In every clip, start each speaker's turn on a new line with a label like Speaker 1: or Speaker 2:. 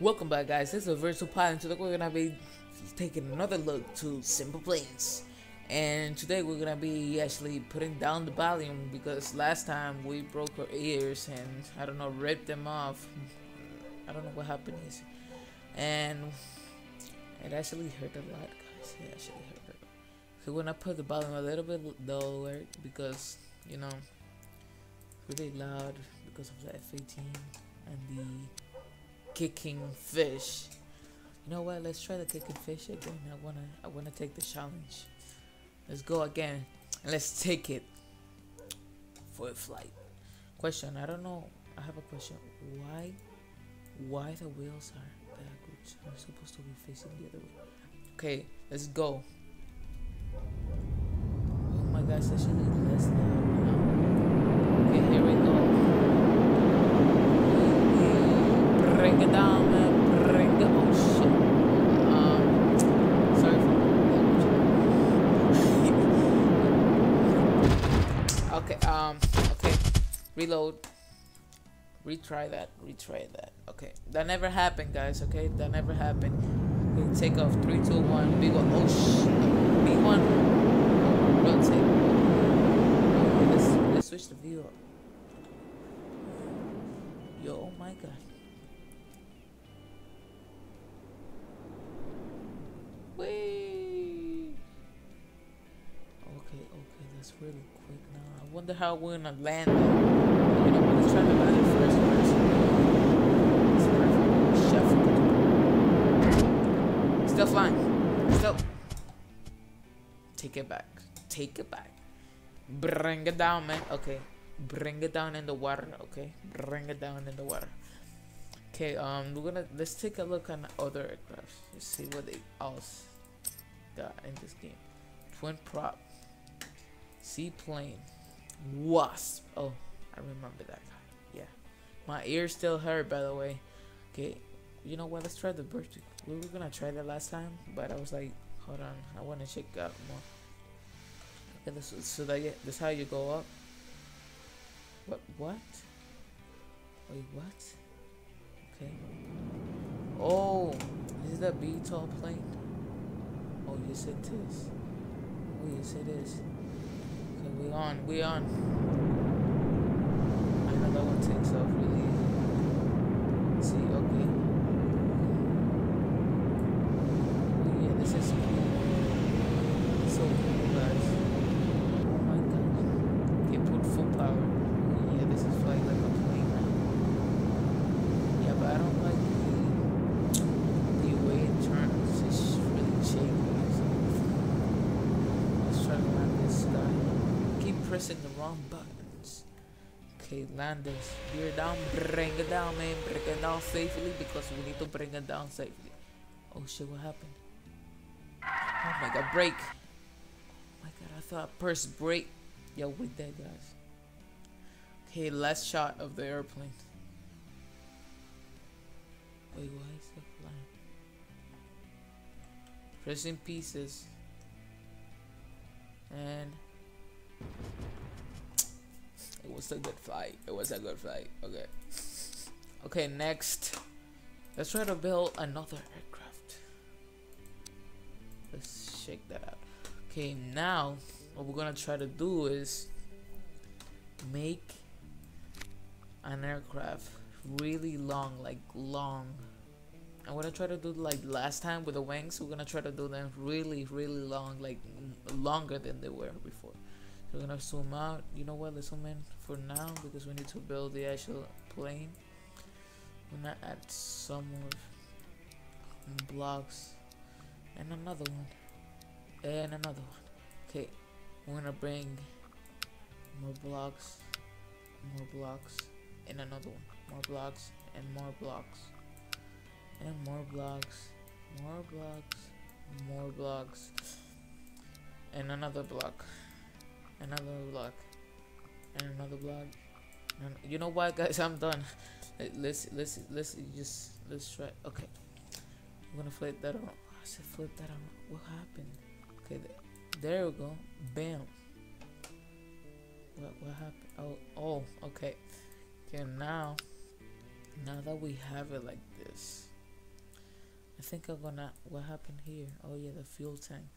Speaker 1: Welcome back guys, this is a virtual pilot. Today we're gonna be taking another look to Simple Planes. And today we're gonna be actually putting down the volume because last time we broke our ears and I don't know, ripped them off. I don't know what happened is. And it actually hurt a lot guys, it actually hurt. So we're gonna put the volume a little bit lower because, you know, really loud because of the F-18 and the kicking fish. You know what? Let's try the kicking fish again. I wanna I wanna take the challenge. Let's go again. And let's take it for a flight. Question, I don't know. I have a question. Why why the wheels are backwards? I'm supposed to be facing the other way. Okay, let's go. Oh my gosh, I should need less now. Okay, here we go. Down, man. Oh shit. Um, sorry for Okay. Um. Okay. Reload. Retry that. Retry that. Okay. That never happened, guys. Okay. That never happened. Okay, take off. Three, two, one. We go. Oh shit. V one. Rotate. Let's let's switch the view up. Yo, oh my god. Really quick now. I wonder how we're gonna land. You know, let's try to land it first person. It's perfect. Still flying. Still. Take it back. Take it back. Bring it down, man. Okay. Bring it down in the water, okay? Bring it down in the water. Okay, um, we're gonna let's take a look on other aircraft. Let's see what they else got in this game. Twin prop, seaplane, wasp. Oh, I remember that guy. Yeah, my ears still hurt by the way. Okay, you know what? Let's try the bird. We were gonna try that last time, but I was like, hold on, I want to check out more. Okay, this, so that yeah, this how you go up. What? What? Wait, what? Okay. Oh, is it a VTOL plane? Oh, yes it is. Oh, yes it is. We on. We on. I know that one takes off really easy. See, okay. Oh yeah, this is cool. So cool, guys. Oh my god. Okay, put full power. Yeah, this is flying like a plane now. Yeah, but I don't like the, the way it turns. It's really shaky. So let's try to land this guy. Keep pressing the wrong buttons. Okay, land this. Gear down, bring it down, man. Bring it down safely because we need to bring it down safely. Oh shit, what happened? Oh my god, brake. Oh my god, I thought press brake. Yo, we dead, guys. Okay, last shot of the airplane. Wait, why is it flying? Pressing pieces. And was a good fight. It was a good fight. Okay. Okay, next. Let's try to build another aircraft. Let's shake that out. Okay, now what we're gonna try to do is make an aircraft really long, like long. I'm gonna try to do like last time with the wings. We're gonna try to do them really, really long, like longer than they were before. We're gonna zoom out. You know what? Let's zoom in for now because we need to build the actual plane. We're gonna add some more blocks and another one and another one. Okay, we're gonna bring more blocks, more blocks, and another one. More blocks and more blocks. And more blocks. More blocks. More blocks. And another block. Another block. And another block. And you know what guys, I'm done. Let- Let's let's let's just let's try okay. I'm gonna flip that on. I said flip that on. What happened? Okay, th- there we go. Bam. What what happened? Oh oh okay. Okay now now that we have it like this I think I'm gonna. What happened here? Oh yeah, the fuel tank.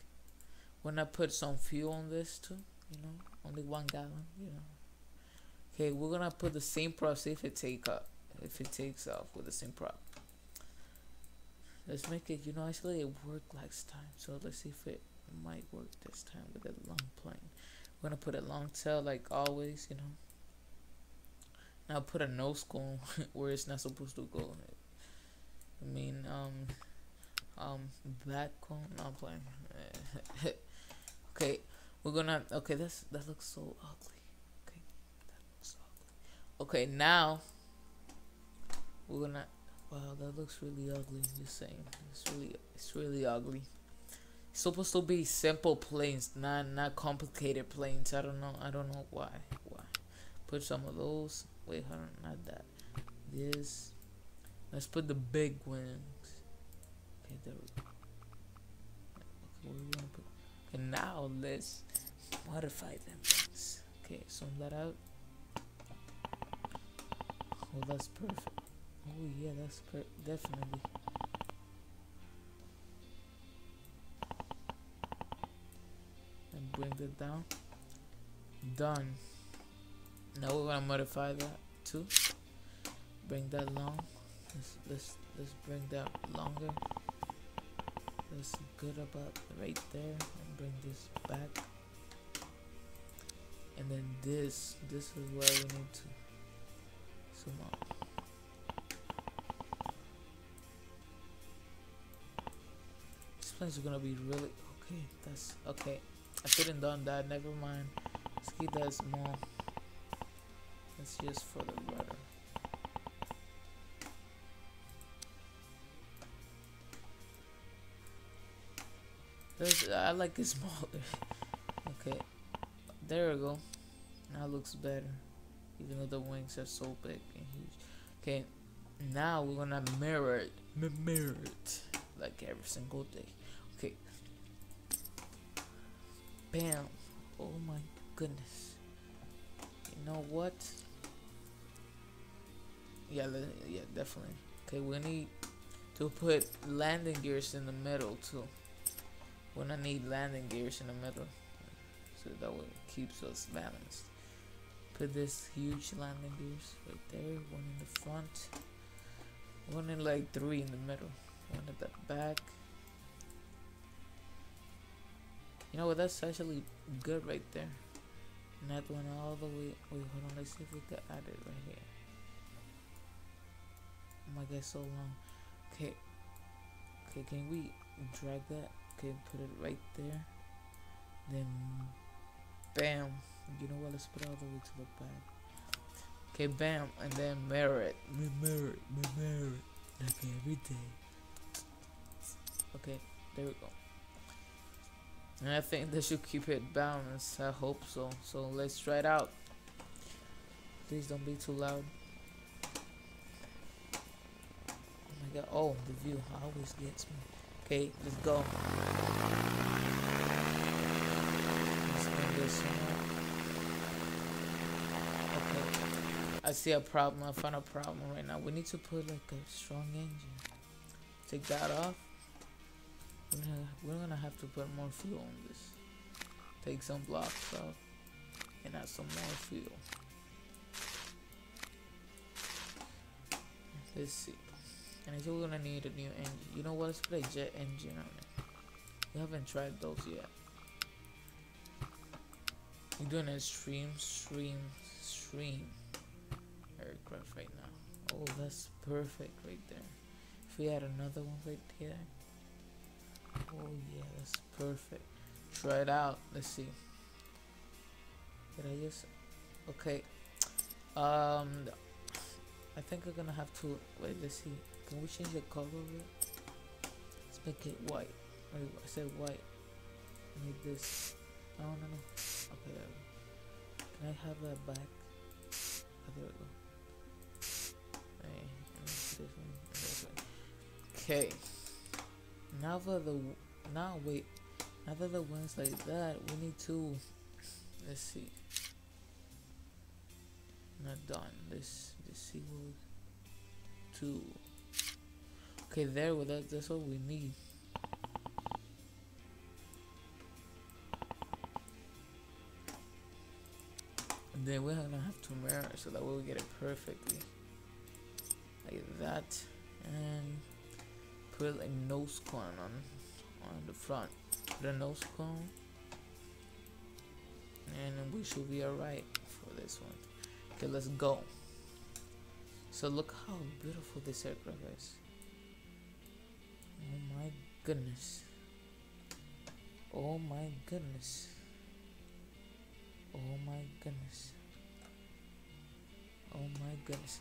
Speaker 1: When I put some fuel on this too, you know, only one gallon, you know. Okay, we're gonna put the same prop. See if it take up, if it takes off with the same prop. Let's make it. You know, actually it worked last time, so let's see if it might work this time with a long plane. We're gonna put a long tail like always, you know. Now put a nose cone where it's not supposed to go. I mean, um, um, back cone. not playing. okay, we're gonna. Okay, that's that looks so ugly. Okay, that looks ugly. Okay, now we're gonna. Wow, that looks really ugly. Just saying, it's really, it's really ugly. It's supposed to be simple planes, not not complicated planes. I don't know. I don't know why. Why? Put some of those. Wait, hold on, not that. This. Let's put the big wings. Okay, there we go. Okay, we put? And now let's modify them things. Okay, zoom that out. Oh, that's perfect. Oh yeah, that's per definitely. And bring it down. Done. Now we're gonna modify that too. Bring that long. Let's let's let's bring that longer. That's good about right there. And bring this back. And then this this is where we need to zoom out. This place is gonna be really okay. That's okay. I shouldn't done that. Never mind. Let's keep that small. It's just for the rudder. There's, I like it smaller. okay, there we go. Now looks better, even though the wings are so big and huge. Okay, now we're gonna mirror it, mirror it like every single day. Okay, bam. Oh my goodness. You know what? Yeah, yeah, definitely. Okay, we need to put landing gears in the middle too. We're gonna need landing gears in the middle, so that way it keeps us balanced. Put this huge landing gears right there. One in the front. One in like three in the middle. One at the back. You know what? That's actually good right there. And that one all the way. Wait, hold on. Let's see if we can add it right here. Oh my god, so long. Okay. Okay, can we drag that? Okay, put it right there. Then, bam. You know what? Let's put all the way to the back. Okay, bam, and then mirror it. Mirror it, mirror it. Like every day. Okay, there we go. And I think they should keep it balanced. I hope so. So let's try it out. Please don't be too loud. Oh my god. Oh, the view always gets me. Okay, let's go. Let's bring this one Okay. I see a problem. I found a problem right now. We need to put like a strong engine. Take that off. We're gonna, we're gonna have to put more fuel on this. Take some blocks off and add some more fuel. Let's see. And I think we're gonna need a new engine. You know what? Let's put a jet engine on it. We haven't tried those yet. We're doing a stream, stream, stream aircraft right now. Oh, that's perfect right there. If we add another one right here. Oh yeah, that's perfect. Try it out. Let's see. Did I just? Okay. Um, I think we're gonna have to wait. Let's see. Can we change the color of it? Let's make it white. I said white. Make this. No, no, no. Okay. There. Can I have that back? Oh, there we go. Okay. Now that the now wait. Now that the wind's like that, we need to let's see. Not done. Let's let's see to Okay, there. Well, that, that's what we need. And then we're gonna have to mirror so that way we get it perfectly. That. And put a nose cone on on the front. A nose cone. And we should be alright for this one. Okay, let's go. So look how beautiful this aircraft is. Oh my goodness. Oh my goodness. Oh my goodness. Oh my goodness.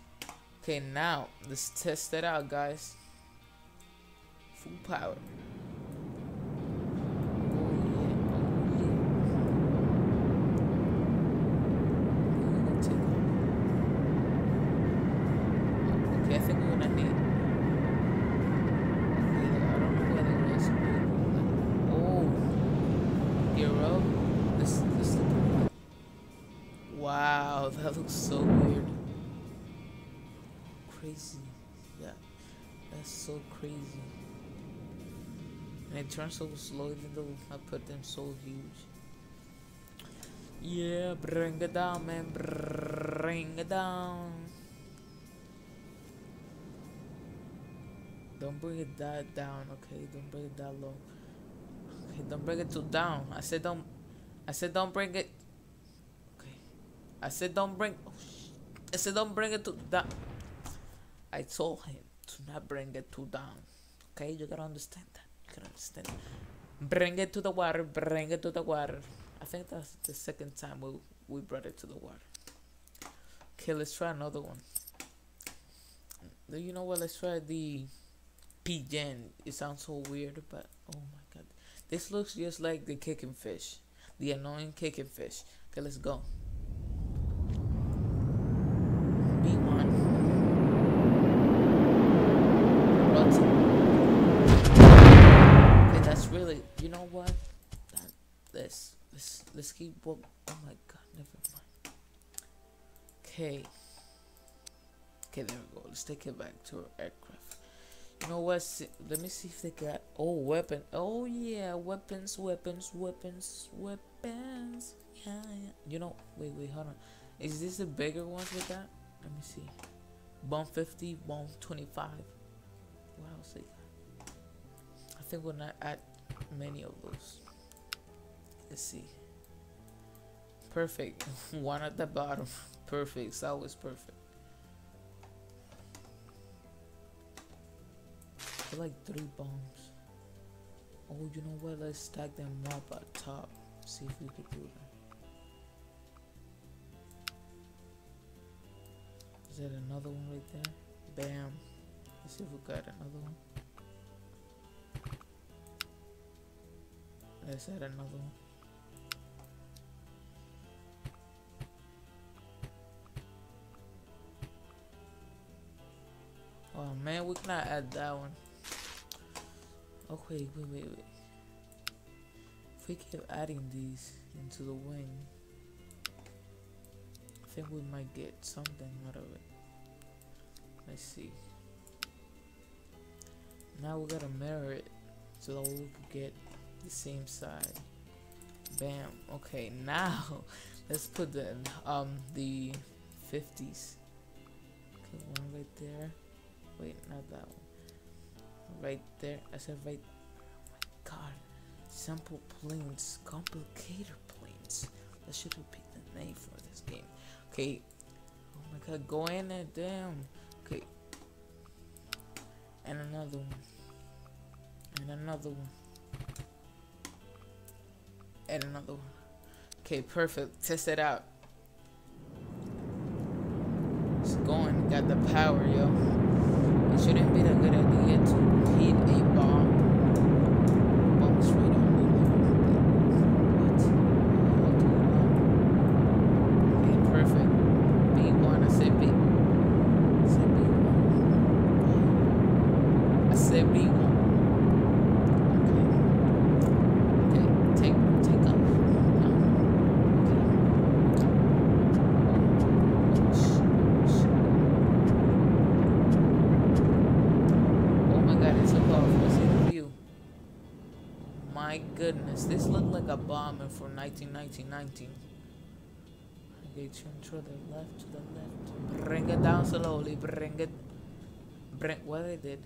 Speaker 1: Okay, now let's test that out, guys. Full power. Oh. Wow, that looks so weird. Crazy. Yeah. That's so crazy. And it turns so slow even though I put them so huge. Yeah, bring it down, man. Bring it down. Don't bring it that down, okay? Don't bring it that low. Okay, don't bring it too down. I said don't. I said don't bring it Okay. I said don't bring. Oh, I said don't bring it to down. I told him to not bring it too down. Okay, you gotta understand that. You gotta understand. Bring it to the water. Bring it to the water. I think that's the second time we we brought it to the water. Okay, let's try another one. You know what? Let's try the pigeon. It sounds so weird, but oh my god, this looks just like the kicking fish, the annoying kicking fish. Okay, let's go. Let's keep. Oh my god, never mind. Okay. Okay, there we go. Let's take it back to our aircraft. You know what? Let me see if they got. Oh, weapon. Oh yeah, weapons, weapons, weapons, weapons. Yeah, yeah. You know. Wait, wait, hold on. Is this the bigger ones with that? Let me see. Bomb 50, bomb 25. What else they got? I think we're not at many of those. Let's see. Perfect. One at the bottom. Perfect. It's always perfect. I like three bombs. Oh, you know what? Let's stack them up at top. See if we can do that. Is that another one right there? Bam. Let's see if we got another one. Let's add another one. Man, we cannot add that one. Oh wait, wait, wait, wait. If we keep adding these into the wing, I think we might get something out of it. Let's see. Now we gotta mirror it so that we can get the same side. Bam. Okay, now let's put the um the 50s. Okay, one right there. Wait, not that one. Right there. I said right. Oh my god. Simple planes. Complicated planes. That should picked the name for this game. Okay. Oh my god. Go in there. Damn. Okay. And another one. And another one. And another one. Okay, perfect. Test it out. It's going. Got the power, yo. It shouldn't be a good idea to hit a bomb bomb straight on the What? Okay, perfect. V1, I said B. I said V1. I said V1. my goodness. This looked like a bomb from 1919 Okay, turn to the left, to the left. Bring it down slowly. Bring it. Bring what I did.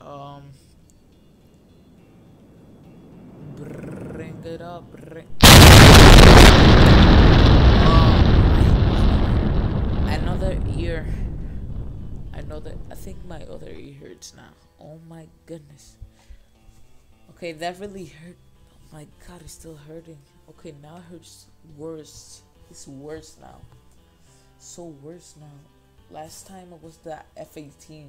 Speaker 1: Oh, um. Bring it up. Bring. Um, another ear. I. I think my other ear hurts now. Oh my goodness. Okay, that really hurt. Oh my god, it's still hurting. Okay, now it hurts worse. It's worse now. So worse now. Last time it was the F18.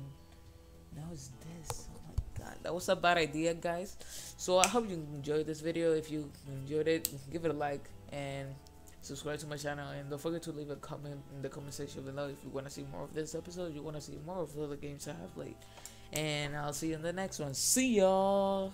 Speaker 1: Now it's this. Oh my god. That was a bad idea, guys. So I hope you enjoyed this video. If you enjoyed it, give it a like and subscribe to my channel and don't forget to leave a comment in the comment section below if you want to see more of this episode you want to see more of the other games i have played. And i'll see you in the next one. See y'all